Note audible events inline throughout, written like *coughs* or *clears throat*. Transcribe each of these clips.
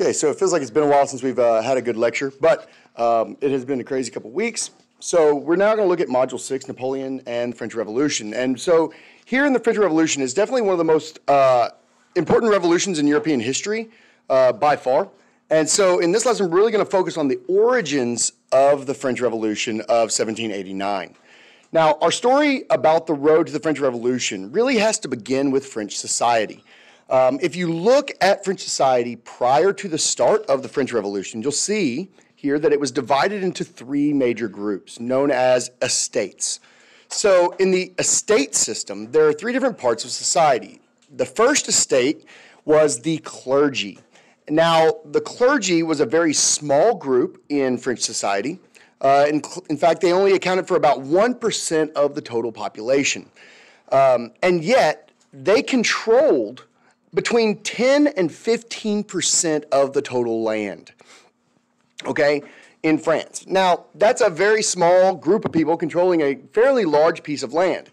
Okay, so it feels like it's been a while since we've uh, had a good lecture, but um, it has been a crazy couple weeks. So we're now going to look at Module 6, Napoleon and French Revolution. And so here in the French Revolution is definitely one of the most uh, important revolutions in European history uh, by far. And so in this lesson, we're really going to focus on the origins of the French Revolution of 1789. Now, our story about the road to the French Revolution really has to begin with French society. Um, if you look at French society prior to the start of the French Revolution, you'll see here that it was divided into three major groups known as estates. So, in the estate system, there are three different parts of society. The first estate was the clergy. Now, the clergy was a very small group in French society. Uh, in, in, fact, they only accounted for about 1% of the total population. Um, and yet, they controlled between 10 and 15% of the total land, okay, in France. Now, that's a very small group of people controlling a fairly large piece of land.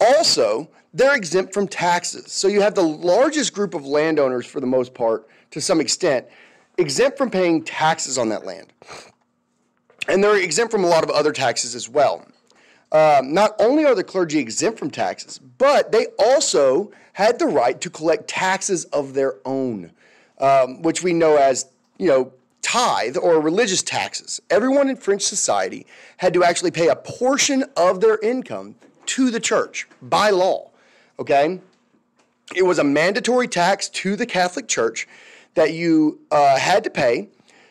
Also, they're exempt from taxes. So you have the largest group of landowners, for the most part, to some extent, exempt from paying taxes on that land. And they're exempt from a lot of other taxes as well. Um, not only are the clergy exempt from taxes, but they also had the right to collect taxes of their own, um, which we know as, you know, tithe or religious taxes. Everyone in French society had to actually pay a portion of their income to the church by law. Okay? It was a mandatory tax to the Catholic Church that you uh, had to pay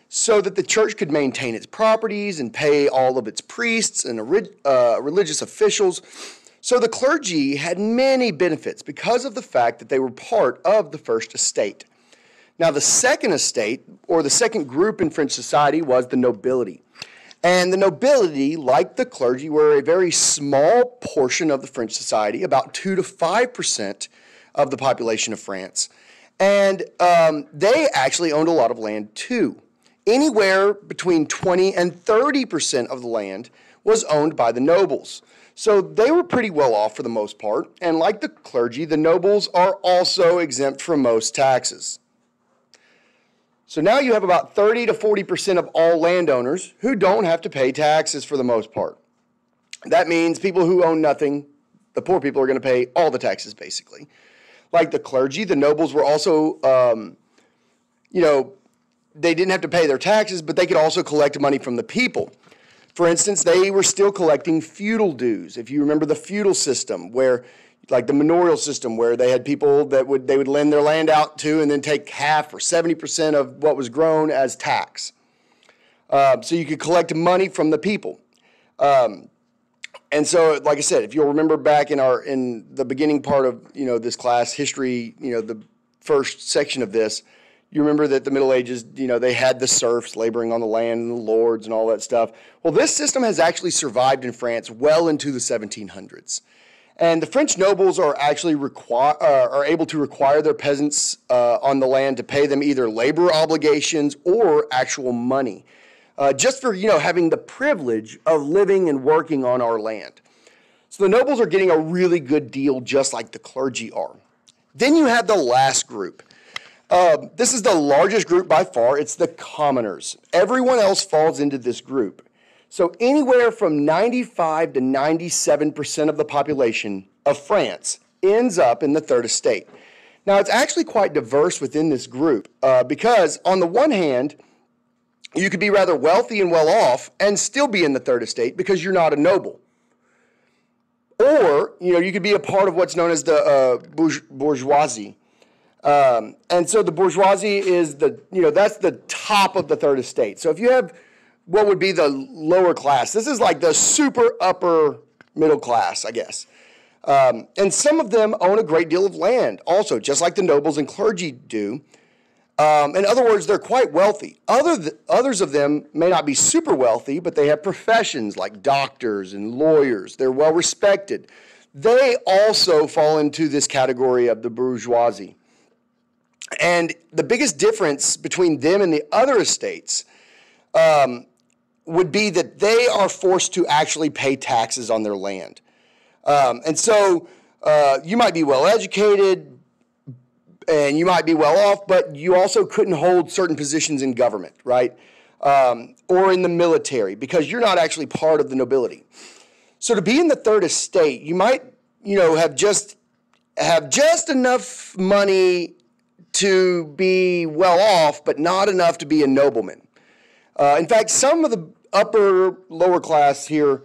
so that the church could maintain its properties and pay all of its priests and uh, religious officials. So the clergy had many benefits because of the fact that they were part of the first estate. Now, the second estate, or the second group in French society, was the nobility. And the nobility, like the clergy, were a very small portion of the French society, about 2 to 5% of the population of France. And um, they actually owned a lot of land too. Anywhere between 20 and 30% of the land was owned by the nobles. So they were pretty well off for the most part. And like the clergy, the nobles are also exempt from most taxes. So now you have about 30 to 40% of all landowners who don't have to pay taxes for the most part. That means people who own nothing, the poor people are going to pay all the taxes basically. Like the clergy, the nobles were also, um, you know, they didn't have to pay their taxes, but they could also collect money from the people. For instance, they were still collecting feudal dues. If you remember the feudal system, where like the manorial system, where they had people that would they would lend their land out to and then take half or seventy percent of what was grown as tax. Uh, so you could collect money from the people. Um, and so, like I said, if you'll remember back in our in the beginning part of you know this class history, you know the first section of this, you remember that the Middle Ages, you know, they had the serfs laboring on the land and the lords and all that stuff. Well, this system has actually survived in France well into the 1700s. And the French nobles are actually require, uh, are able to require their peasants uh, on the land to pay them either labor obligations or actual money, uh, just for you know having the privilege of living and working on our land. So the nobles are getting a really good deal, just like the clergy are. Then you have the last group, uh, this is the largest group by far. It's the commoners. Everyone else falls into this group. So, anywhere from 95 to 97% of the population of France ends up in the third estate. Now, it's actually quite diverse within this group uh, because, on the one hand, you could be rather wealthy and well off and still be in the third estate because you're not a noble. Or, you know, you could be a part of what's known as the uh, bourgeoisie. Um, and so the bourgeoisie is the, you know, that's the top of the third estate. So if you have what would be the lower class, this is like the super upper middle class, I guess. Um, and some of them own a great deal of land also, just like the nobles and clergy do. Um, in other words, they're quite wealthy. Other th- others of them may not be super wealthy, but they have professions like doctors and lawyers. They're well respected. They also fall into this category of the bourgeoisie. And the biggest difference between them and the other estates um, would be that they are forced to actually pay taxes on their land. Um, and so uh, you might be well educated, and you might be well off, but you also couldn't hold certain positions in government, right? Um, or in the military because you're not actually part of the nobility. So to be in the third estate, you might, you know, have just have just enough money to be well off, but not enough to be a nobleman. Uh, in fact, some of the upper lower class here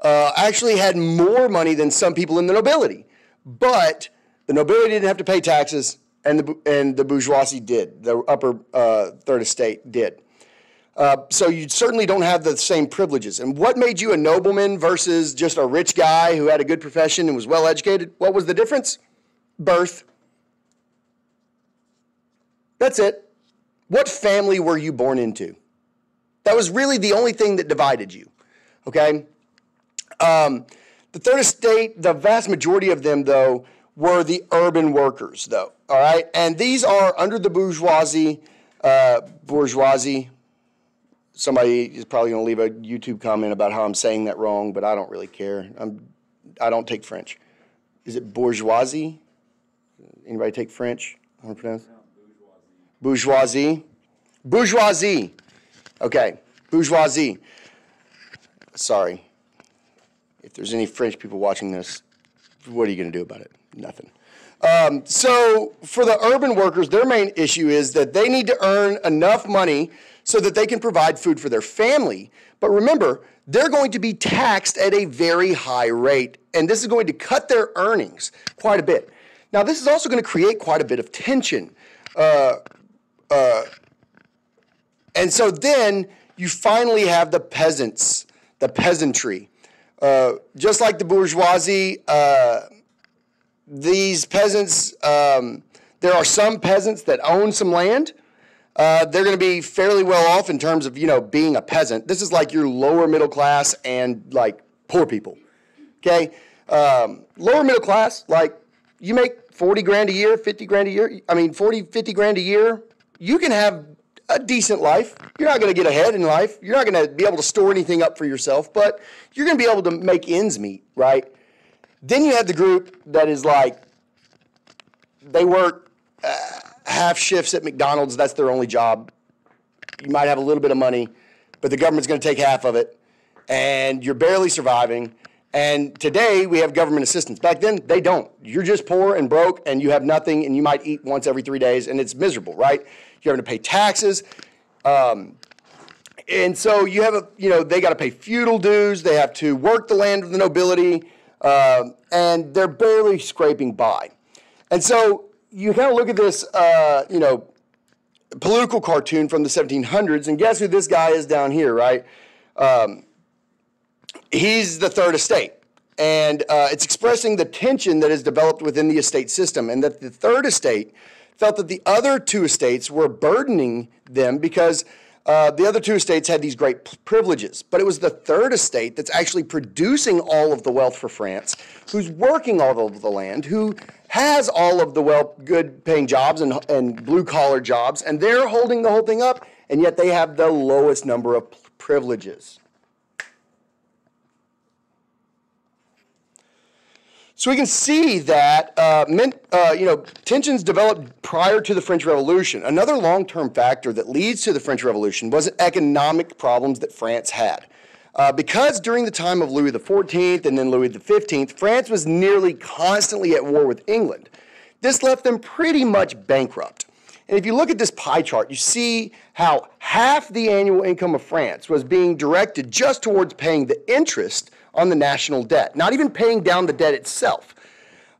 uh, actually had more money than some people in the nobility, but the nobility didn't have to pay taxes, and the and the bourgeoisie did. The upper uh, third estate did. Uh, so you certainly don't have the same privileges. And what made you a nobleman versus just a rich guy who had a good profession and was well educated? What was the difference? Birth. That's it. What family were you born into? That was really the only thing that divided you. Okay? Um, the third estate, the vast majority of them, though, were the urban workers, though. All right? And these are under the bourgeoisie, uh, bourgeoisie. Somebody is probably going to leave a YouTube comment about how I'm saying that wrong, but I don't really care. I'm, I don't take French. Is it bourgeoisie? Anybody take French? Want to pronounce? bourgeoisie. Bourgeoisie. Okay, bourgeoisie. Sorry. If there's any French people watching this, what are you going to do about it? Nothing. Um, so, for the urban workers, their main issue is that they need to earn enough money so that they can provide food for their family. But remember, they're going to be taxed at a very high rate, and this is going to cut their earnings quite a bit. Now, this is also going to create quite a bit of tension. Uh, uh, and so then you finally have the peasants, the peasantry. Uh, just like the bourgeoisie, uh, these peasants, um, there are some peasants that own some land. Uh, they're going to be fairly well off in terms of you know being a peasant. This is like your lower middle class and like poor people. Okay, um, lower middle class, like you make 40 grand a year, 50 grand a year. I mean, 40, 50 grand a year. You can have a decent life. You're not going to get ahead in life. You're not going to be able to store anything up for yourself, but you're going to be able to make ends meet, right? Then you have the group that is like, they work uh, half shifts at McDonald's. That's their only job. You might have a little bit of money, but the government's going to take half of it, and you're barely surviving. And today we have government assistance. Back then they don't. You're just poor and broke, and you have nothing, and you might eat once every three days, and it's miserable, right? You're having to pay taxes. Um, and so you have a, you know, they got to pay feudal dues. They have to work the land of the nobility, uh, and they're barely scraping by. And so you kind of look at this, uh, you know, political cartoon from the 1700s, and guess who this guy is down here, right? Um, he's the third estate. And uh, it's expressing the tension that has developed within the estate system, and that the third estate felt that the other two estates were burdening them because uh, the other two estates had these great privileges. But it was the third estate that's actually producing all of the wealth for France, who's working all of the land, who has all of the well, good paying jobs and, and blue collar jobs, and they're holding the whole thing up, and yet they have the lowest number of privileges. So we can see that uh, uh, you know tensions developed prior to the French Revolution. Another long-term factor that leads to the French Revolution was economic problems that France had. Uh, because during the time of Louis XIV and then Louis XV, France was nearly constantly at war with England. This left them pretty much bankrupt. And if you look at this pie chart, you see how half the annual income of France was being directed just towards paying the interest on the national debt, not even paying down the debt itself.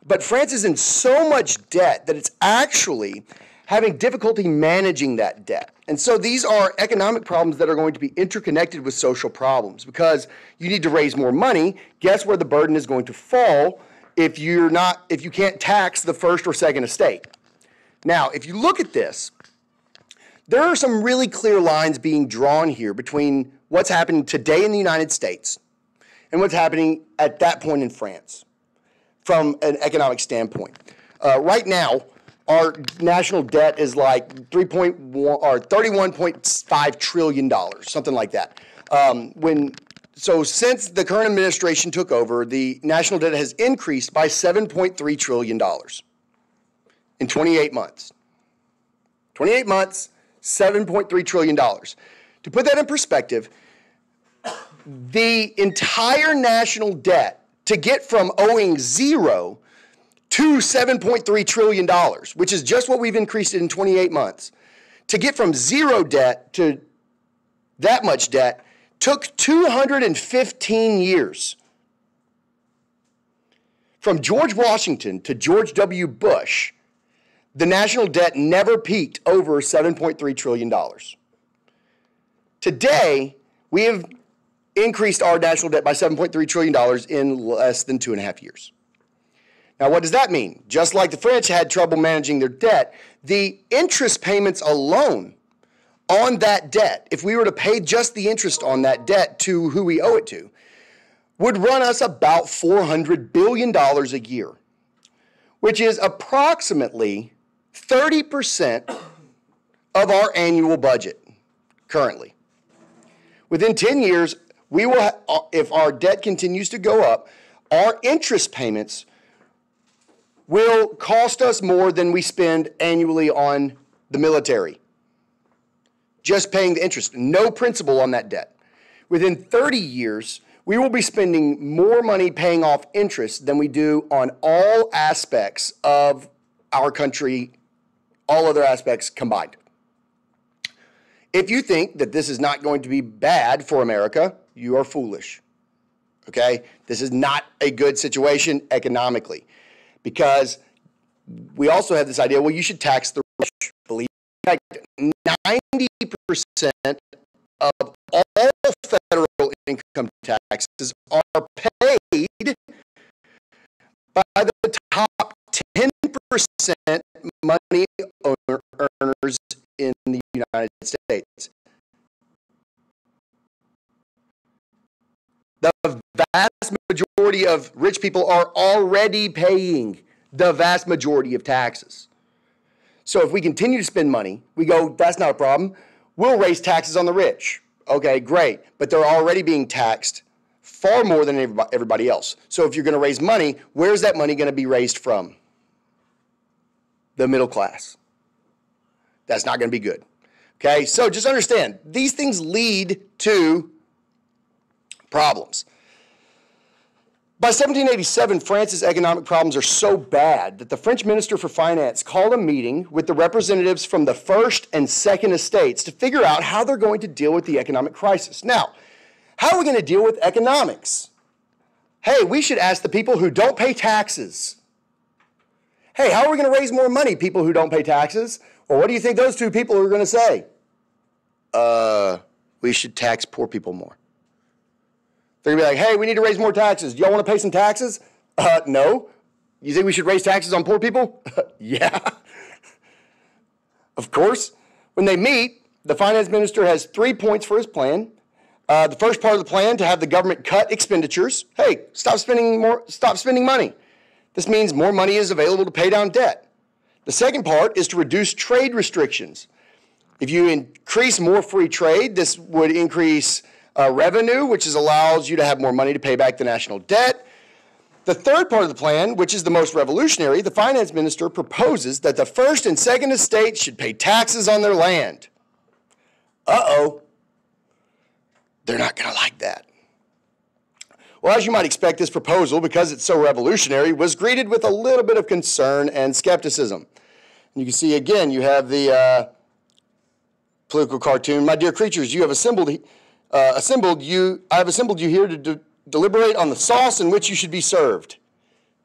But France is in so much debt that it's actually having difficulty managing that debt. And so these are economic problems that are going to be interconnected with social problems because you need to raise more money. Guess where the burden is going to fall if you're not if you can't tax the first or second estate. Now, if you look at this, there are some really clear lines being drawn here between what's happening today in the United States and what's happening at that point in France from an economic standpoint. Uh, right now, our national debt is like 3.1 or 31.5 trillion dollars, something like that. Um, when so since the current administration took over, the national debt has increased by $7.3 trillion in 28 months. 28 months, $7.3 trillion. To put that in perspective, the entire national debt to get from owing zero to $7.3 trillion, which is just what we've increased it in 28 months, to get from zero debt to that much debt took 215 years. From George Washington to George W. Bush, the national debt never peaked over $7.3 trillion. Today, we have increased our national debt by $7.3 trillion in less than two and a half years. Now, what does that mean? Just like the French had trouble managing their debt, the interest payments alone on that debt, if we were to pay just the interest on that debt to who we owe it to, would run us about $400 billion a year, which is approximately 30% of our annual budget currently. Within 10 years, we will, uh, if our debt continues to go up, our interest payments will cost us more than we spend annually on the military. Just paying the interest, no principal on that debt. Within 30 years, we will be spending more money paying off interest than we do on all aspects of our country, all other aspects combined. If you think that this is not going to be bad for America, you are foolish. Okay? This is not a good situation economically because we also have this idea well, you should tax the rich. Believe me, 90% of all federal income taxes are paid by the top 10% money earners in the United States. Vast majority of rich people are already paying the vast majority of taxes. So if we continue to spend money, we go, that's not a problem. We'll raise taxes on the rich. Okay, great. But they're already being taxed far more than everybody else. So if you're going to raise money, where's that money going to be raised from? The middle class. That's not going to be good. Okay, so just understand these things lead to problems. By 1787, France's economic problems are so bad that the French Minister for Finance called a meeting with the representatives from the First and Second Estates to figure out how they're going to deal with the economic crisis. Now, how are we going to deal with economics? Hey, we should ask the people who don't pay taxes. Hey, how are we going to raise more money, people who don't pay taxes? Or what do you think those two people are going to say? Uh, we should tax poor people more. They're gonna be like, hey, we need to raise more taxes. Do y'all want to pay some taxes? Uh, no. You think we should raise taxes on poor people? *laughs* yeah. of course. When they meet, the finance minister has three points for his plan. Uh, the first part of the plan to have the government cut expenditures. Hey, stop spending more. Stop spending money. This means more money is available to pay down debt. The second part is to reduce trade restrictions. If you increase more free trade, this would increase uh, revenue, which is allows you to have more money to pay back the national debt. The third part of the plan, which is the most revolutionary, the finance minister proposes that the first and second estates should pay taxes on their land. Uh oh. They're not going to like that. Well, as you might expect, this proposal, because it's so revolutionary, was greeted with a little bit of concern and skepticism. And you can see again, you have the uh, political cartoon. My dear creatures, you have assembled uh, assembled you, I have assembled you here to de- deliberate on the sauce in which you should be served.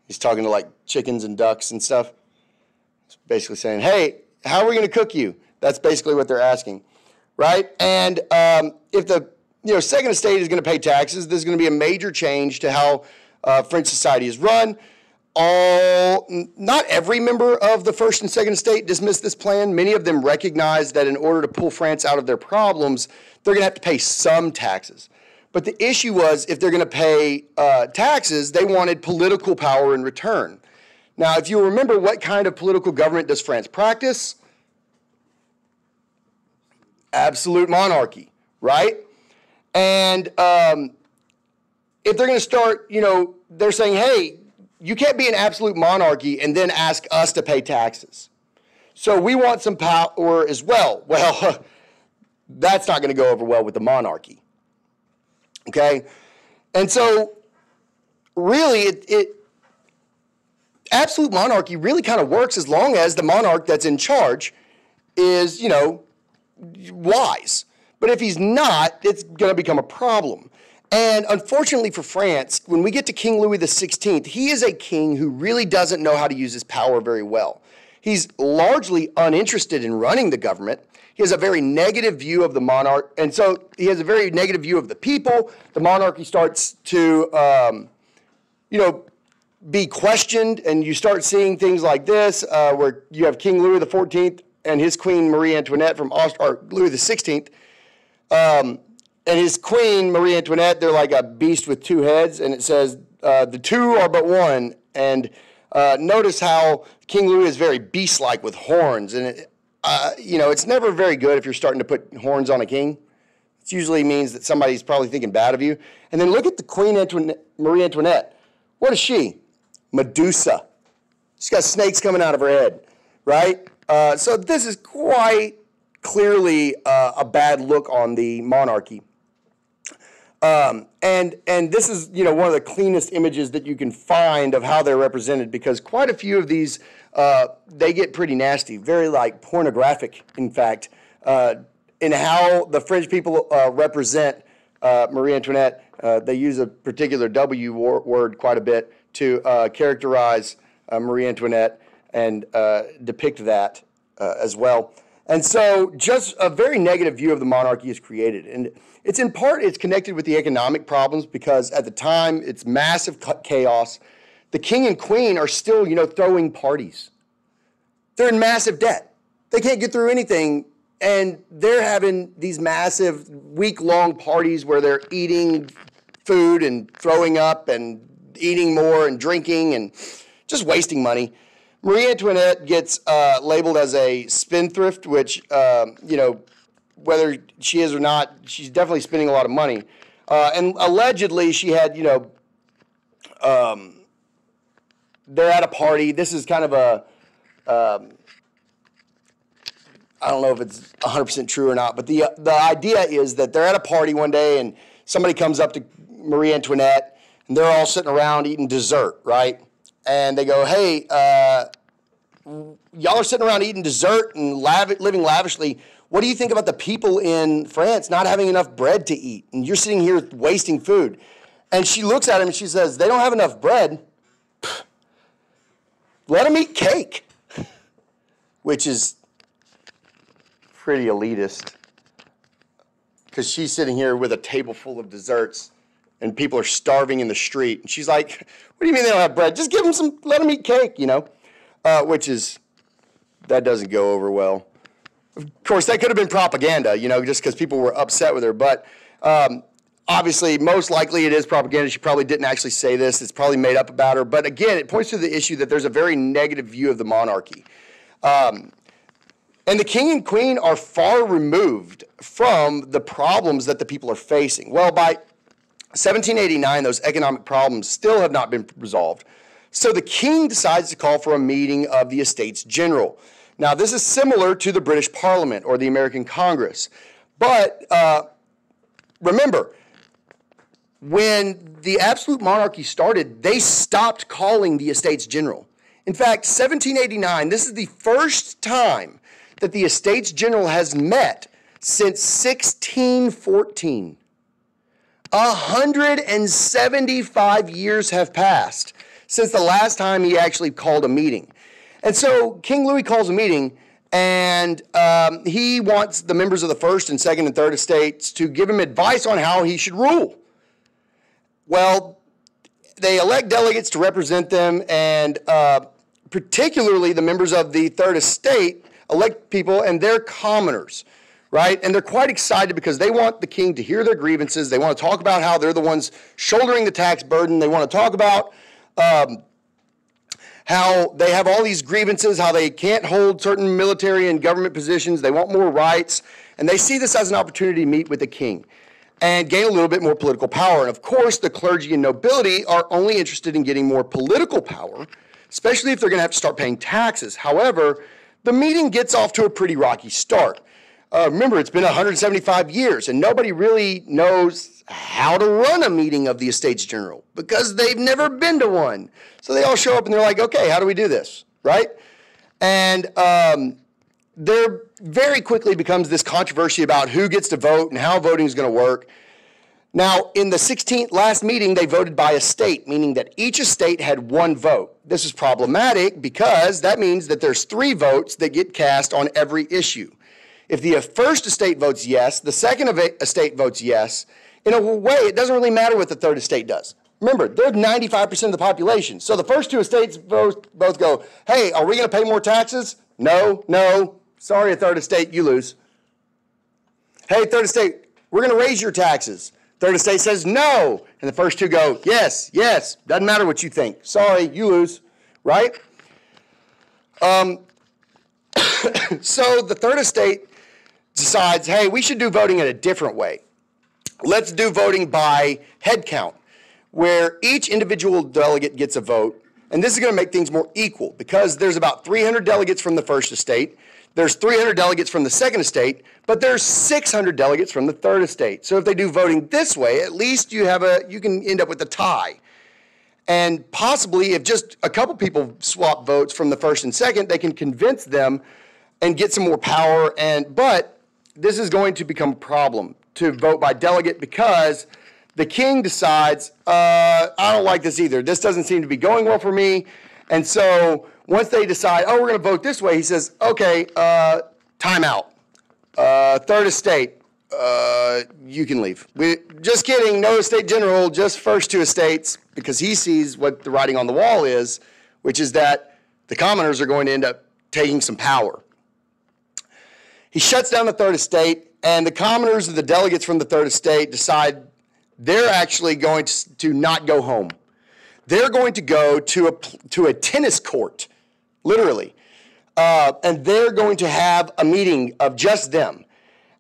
He's talking to like chickens and ducks and stuff. Basically saying, hey, how are we going to cook you? That's basically what they're asking, right? And um, if the you know second estate is going to pay taxes, there's going to be a major change to how uh, French society is run. All not every member of the first and second estate dismissed this plan. Many of them recognized that in order to pull France out of their problems, they're going to have to pay some taxes. But the issue was if they're going to pay uh, taxes, they wanted political power in return. Now, if you remember, what kind of political government does France practice? Absolute monarchy, right? And um, if they're going to start, you know, they're saying, hey, you can't be an absolute monarchy and then ask us to pay taxes. So we want some power as well. Well, *laughs* that's not going to go over well with the monarchy. Okay? And so, really, it, it absolute monarchy really kind of works as long as the monarch that's in charge is, you know, wise. But if he's not, it's going to become a problem. And unfortunately for France, when we get to King Louis XVI, he is a king who really doesn't know how to use his power very well. He's largely uninterested in running the government. He has a very negative view of the monarch, and so he has a very negative view of the people. The monarchy starts to, um, you know, be questioned, and you start seeing things like this, uh, where you have King Louis XIV and his queen Marie Antoinette from Aust- or Louis XVI. Um, and his queen, Marie Antoinette, they're like a beast with two heads, and it says, uh, the two are but one. And uh, notice how King Louis is very beast like with horns. And, it, uh, you know, it's never very good if you're starting to put horns on a king. It usually means that somebody's probably thinking bad of you. And then look at the Queen Antoinette, Marie Antoinette. What is she? Medusa. She's got snakes coming out of her head, right? Uh, so this is quite clearly uh, a bad look on the monarchy. Um, and and this is you know one of the cleanest images that you can find of how they're represented because quite a few of these uh, they get pretty nasty, very like pornographic, in fact, uh, in how the French people uh, represent uh, Marie Antoinette. Uh, they use a particular W word quite a bit to characterize Marie Antoinette and depict that as well. And so, just a very negative view of the monarchy is created, and it's in part it's connected with the economic problems because at the time it's massive chaos. The king and queen are still, you know, throwing parties. They're in massive debt. They can't get through anything and they're having these massive week-long parties where they're eating food and throwing up and eating more and drinking and just wasting money. Marie Antoinette gets uh, labeled as a spendthrift, which, uh, you know, whether she is or not, she's definitely spending a lot of money. Uh, and allegedly, she had, you know, um, they're at a party. This is kind of a, um, I don't know if it's 100% true or not, but the, the idea is that they're at a party one day and somebody comes up to Marie Antoinette and they're all sitting around eating dessert, right? And they go, hey, uh, y'all are sitting around eating dessert and lav- living lavishly. What do you think about the people in France not having enough bread to eat? And you're sitting here wasting food. And she looks at him and she says, They don't have enough bread. Let them eat cake, *laughs* which is pretty elitist. Because she's sitting here with a table full of desserts and people are starving in the street. And she's like, What do you mean they don't have bread? Just give them some, let them eat cake, you know? Uh, which is, that doesn't go over well. Of course, that could have been propaganda, you know, just because people were upset with her. But um, obviously, most likely it is propaganda. She probably didn't actually say this. It's probably made up about her. But again, it points to the issue that there's a very negative view of the monarchy. Um, and the king and queen are far removed from the problems that the people are facing. Well, by 1789, those economic problems still have not been resolved. So the king decides to call for a meeting of the Estates General. Now, this is similar to the British Parliament or the American Congress. But uh, remember, when the absolute monarchy started, they stopped calling the Estates General. In fact, 1789, this is the first time that the Estates General has met since 1614. 175 years have passed since the last time he actually called a meeting. And so King Louis calls a meeting, and um, he wants the members of the first and second and third estates to give him advice on how he should rule. Well, they elect delegates to represent them, and uh, particularly the members of the third estate elect people, and they're commoners, right? And they're quite excited because they want the king to hear their grievances. They want to talk about how they're the ones shouldering the tax burden. They want to talk about um, how they have all these grievances, how they can't hold certain military and government positions, they want more rights, and they see this as an opportunity to meet with the king. And gain a little bit more political power. And of course, the clergy and nobility are only interested in getting more political power, especially if they're going to have to start paying taxes. However, the meeting gets off to a pretty rocky start. Uh, remember, it's been 175 years, and nobody really knows how to run a meeting of the Estates General because they've never been to one. So they all show up and they're like, okay, how do we do this? Right? And um, there very quickly becomes this controversy about who gets to vote and how voting is going to work. Now, in the 16th last meeting, they voted by estate, meaning that each estate had one vote. This is problematic because that means that there's three votes that get cast on every issue. If the uh, first estate votes yes, the second estate votes yes, in a way, it doesn't really matter what the third estate does. Remember, they're 95% of the population. So the first two estates both, both go, hey, are we going to pay more taxes? No, no. Sorry, a third estate, you lose. Hey, third estate, we're going to raise your taxes. Third estate says no. And the first two go, yes, yes. Doesn't matter what you think. Sorry, you lose. Right? Um, *coughs* so the third estate decides, hey, we should do voting in a different way. Let's do voting by head count, where each individual delegate gets a vote. And this is going to make things more equal because there's about 300 delegates from the first estate, there's 300 delegates from the second estate, but there's 600 delegates from the third estate. So if they do voting this way, at least you have a you can end up with a tie. And possibly if just a couple people swap votes from the first and second, they can convince them and get some more power and but this is going to become a problem to vote by delegate because the king decides, uh, I don't like this either. This doesn't seem to be going well for me. And so once they decide, oh, we're going to vote this way, he says, okay, uh, time out. Uh, third estate, uh, you can leave. We, just kidding, no estate general, just first two estates, because he sees what the writing on the wall is, which is that the commoners are going to end up taking some power. He shuts down the third estate, and the commoners and the delegates from the third estate decide they're actually going to, to not go home. They're going to go to a, to a tennis court, literally, uh, and they're going to have a meeting of just them.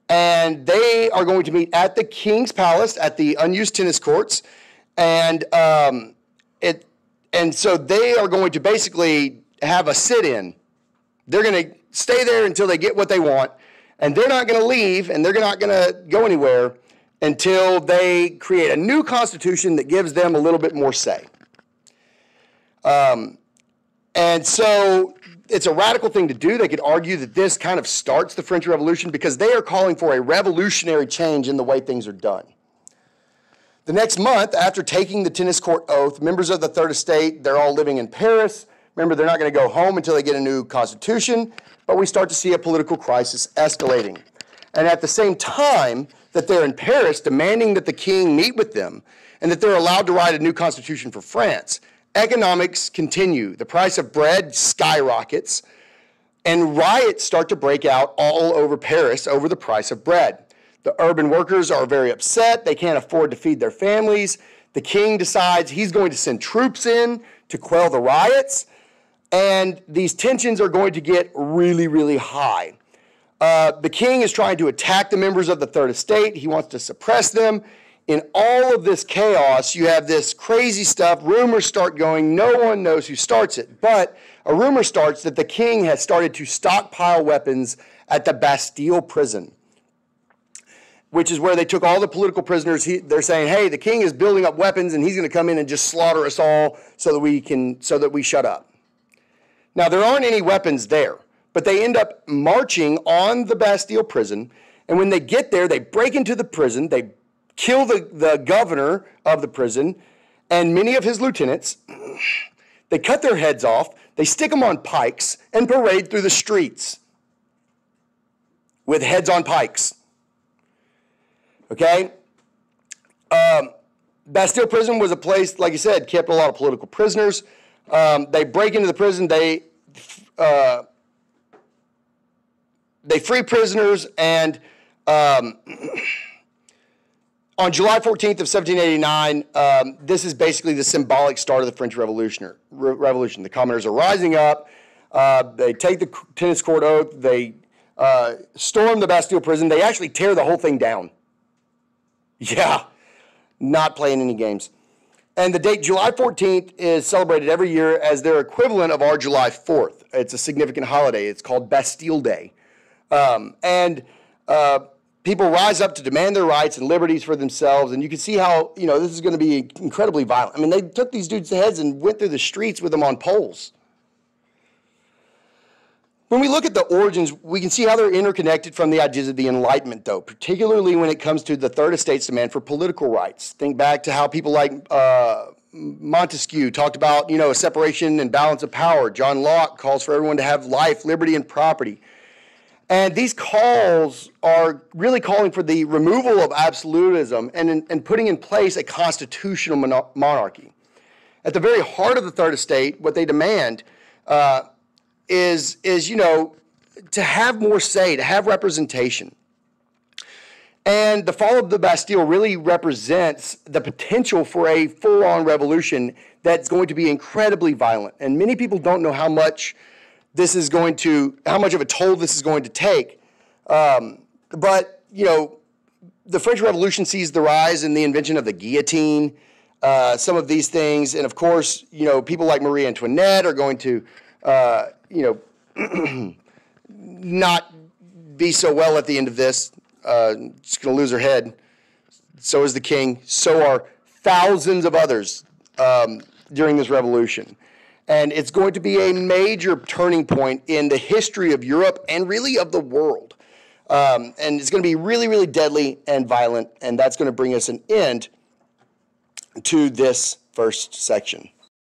And they are going to meet at the King's Palace at the unused tennis courts. And, um, it, and so they are going to basically have a sit in. They're going to stay there until they get what they want. And they're not going to leave and they're not going to go anywhere until they create a new constitution that gives them a little bit more say. Um, and so it's a radical thing to do. They could argue that this kind of starts the French Revolution because they are calling for a revolutionary change in the way things are done. The next month, after taking the tennis court oath, members of the Third Estate, they're all living in Paris. Remember, they're not going to go home until they get a new constitution but we start to see a political crisis escalating. And at the same time that they're in Paris demanding that the king meet with them and that they're allowed to write a new constitution for France, economics continue. The price of bread skyrockets, and riots start to break out all over Paris over the price of bread. The urban workers are very upset. They can't afford to feed their families. The king decides he's going to send troops in to quell the riots and these tensions are going to get really, really high. Uh, the king is trying to attack the members of the third estate. He wants to suppress them. In all of this chaos, you have this crazy stuff. Rumors start going. No one knows who starts it. But a rumor starts that the king has started to stockpile weapons at the Bastille prison, which is where they took all the political prisoners. He, they're saying, hey, the king is building up weapons and he's going to come in and just slaughter us all so that we can, so that we shut up. Now, there aren't any weapons there, but they end up marching on the Bastille prison. And when they get there, they break into the prison, they kill the, the governor of the prison and many of his lieutenants. They cut their heads off, they stick them on pikes, and parade through the streets with heads on pikes. Okay? Um, Bastille prison was a place, like I said, kept a lot of political prisoners. Um, they break into the prison. They uh, they free prisoners, and um, on July 14th of 1789, um, this is basically the symbolic start of the French Revolution. Revolution. The commoners are rising up. Uh, they take the tennis court oath. They uh, storm the Bastille prison. They actually tear the whole thing down. Yeah, not playing any games. And the date July 14th is celebrated every year as their equivalent of our July 4th. It's a significant holiday. It's called Bastille Day. Um, and uh, people rise up to demand their rights and liberties for themselves. And you can see how, you know, this is going to be incredibly violent. I mean, they took these dudes' heads and went through the streets with them on poles. When we look at the origins, we can see how they're interconnected from the ideas of the Enlightenment, though, particularly when it comes to the Third Estate's demand for political rights. Think back to how people like uh, Montesquieu talked about, you know, a separation and balance of power. John Locke calls for everyone to have life, liberty, and property. And these calls are really calling for the removal of absolutism and, and putting in place a constitutional monarchy. At the very heart of the Third Estate, what they demand uh, is is you know to have more say, to have representation. And the fall of the Bastille really represents the potential for a full on revolution that's going to be incredibly violent. And many people don't know how much this is going to, how much of a toll this is going to take. Um, but, you know, the French Revolution sees the rise in the invention of the guillotine, uh, some of these things. And of course, you know, people like Marie Antoinette are going to uh, you know, *clears throat* not be so well at the end of this. Uh, she's going to lose her head. So is the king. So are thousands of others um, during this revolution. And it's going to be a major turning point in the history of Europe and really of the world. Um, and it's going to be really, really deadly and violent. And that's going to bring us an end to this first section.